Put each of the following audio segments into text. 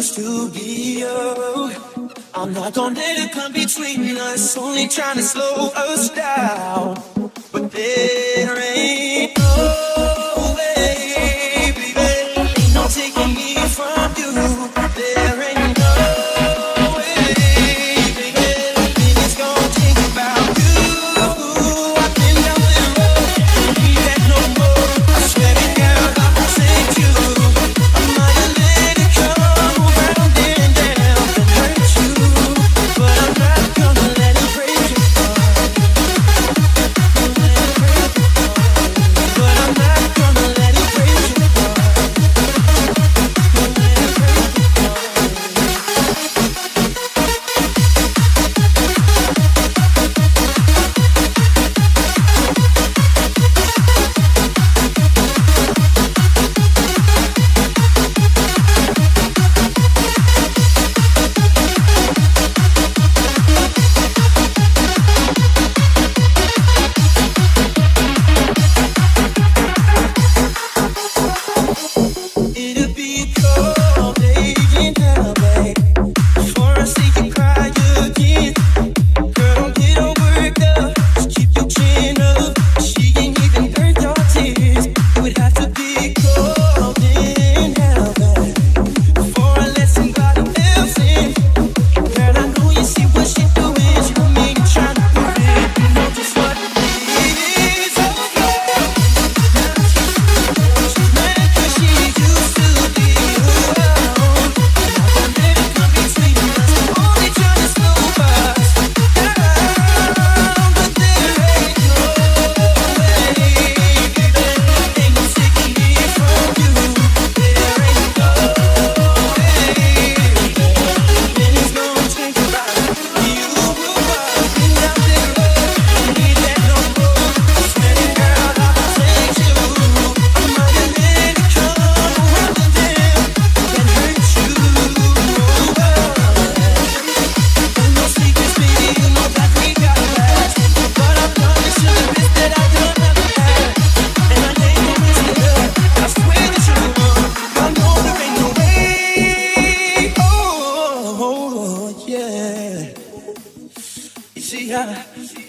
used to be you. I'm not gonna let it come between us, only trying to slow us down. But there ain't no.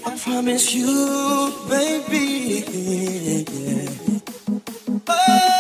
I promise you, baby. Oh.